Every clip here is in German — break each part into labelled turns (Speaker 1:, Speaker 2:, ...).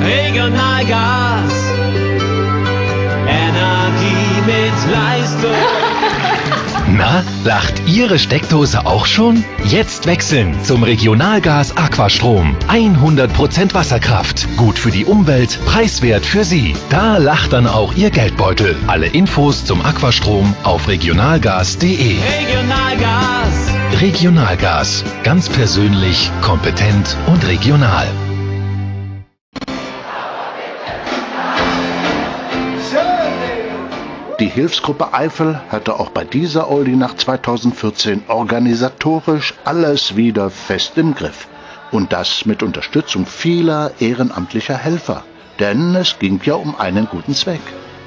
Speaker 1: Regionalgas. Energie mit Leistung.
Speaker 2: Na, lacht Ihre Steckdose auch schon? Jetzt wechseln zum Regionalgas Aquastrom. 100% Wasserkraft. Gut für die Umwelt, preiswert für Sie. Da lacht dann auch Ihr Geldbeutel. Alle Infos zum Aquastrom auf regionalgas.de.
Speaker 1: Regionalgas.
Speaker 2: Regionalgas. Ganz persönlich, kompetent und regional.
Speaker 3: Die Hilfsgruppe Eifel hatte auch bei dieser Oldie nach 2014 organisatorisch alles wieder fest im Griff. Und das mit Unterstützung vieler ehrenamtlicher Helfer. Denn es ging ja um einen guten Zweck.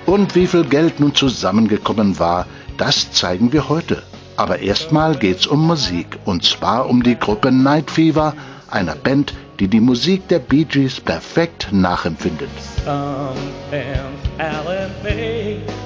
Speaker 3: Und wie viel Geld nun zusammengekommen war, das zeigen wir heute. Aber erstmal geht's um Musik. Und zwar um die Gruppe Night Fever, einer Band, die die Musik der Bee Gees perfekt nachempfindet.
Speaker 4: Some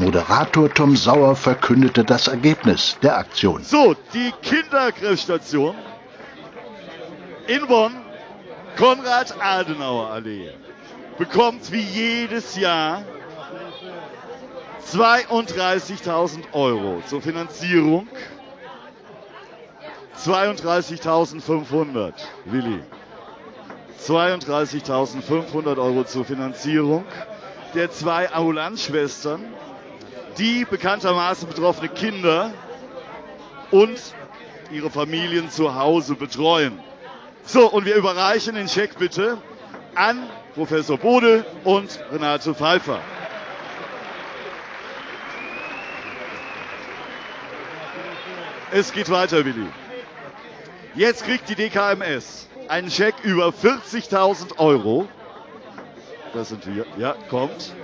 Speaker 3: Moderator Tom Sauer verkündete das Ergebnis der Aktion.
Speaker 5: So, die Kinderkrebsstation in Bonn, Konrad-Adenauer-Allee, bekommt wie jedes Jahr 32.000 Euro zur Finanzierung. 32.500, Willi. 32.500 Euro zur Finanzierung der zwei Ambulanzschwestern, die bekanntermaßen betroffene Kinder und ihre Familien zu Hause betreuen. So, und wir überreichen den Scheck bitte an Professor Bode und Renate Pfeiffer. Es geht weiter, Willi. Jetzt kriegt die DKMS einen Scheck über 40.000 Euro. Das sind wir. Ja, kommt.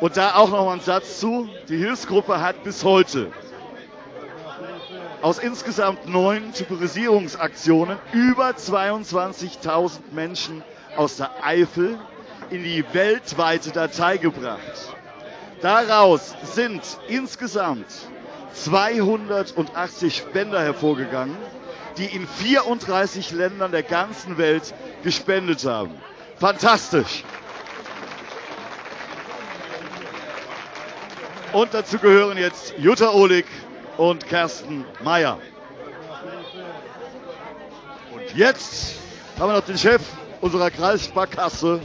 Speaker 5: Und da auch noch mal ein Satz zu. Die Hilfsgruppe hat bis heute aus insgesamt neun Typisierungsaktionen über 22.000 Menschen aus der Eifel in die weltweite Datei gebracht. Daraus sind insgesamt 280 Spender hervorgegangen, die in 34 Ländern der ganzen Welt gespendet haben. Fantastisch! Und dazu gehören jetzt Jutta Ohlig und Kersten Meyer. Und jetzt haben wir noch den Chef unserer Kreissparkasse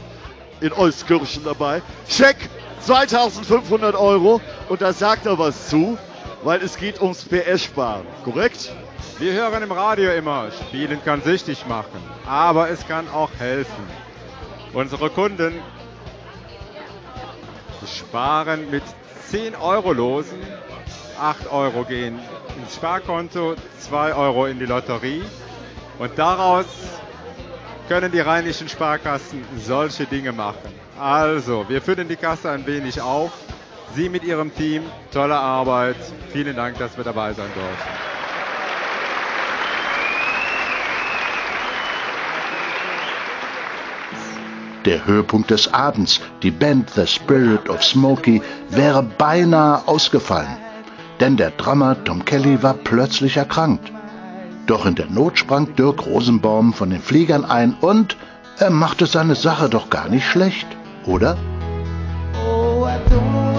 Speaker 5: in Euskirchen dabei. Scheck 2500 Euro und da sagt er was zu, weil es geht ums PS-Sparen, korrekt?
Speaker 6: Wir hören im Radio immer, Spielen kann süchtig machen, aber es kann auch helfen. Unsere Kunden sparen mit 10 Euro Losen, 8 Euro gehen ins Sparkonto, 2 Euro in die Lotterie und daraus können die rheinischen Sparkassen solche Dinge machen. Also, wir füllen die Kasse ein wenig auf. Sie mit Ihrem Team, tolle Arbeit. Vielen Dank, dass wir dabei sein durften.
Speaker 3: Der Höhepunkt des Abends, die Band The Spirit of Smokey, wäre beinahe ausgefallen, denn der Drummer Tom Kelly war plötzlich erkrankt. Doch in der Not sprang Dirk Rosenbaum von den Fliegern ein und er machte seine Sache doch gar nicht schlecht, oder? Oh, I don't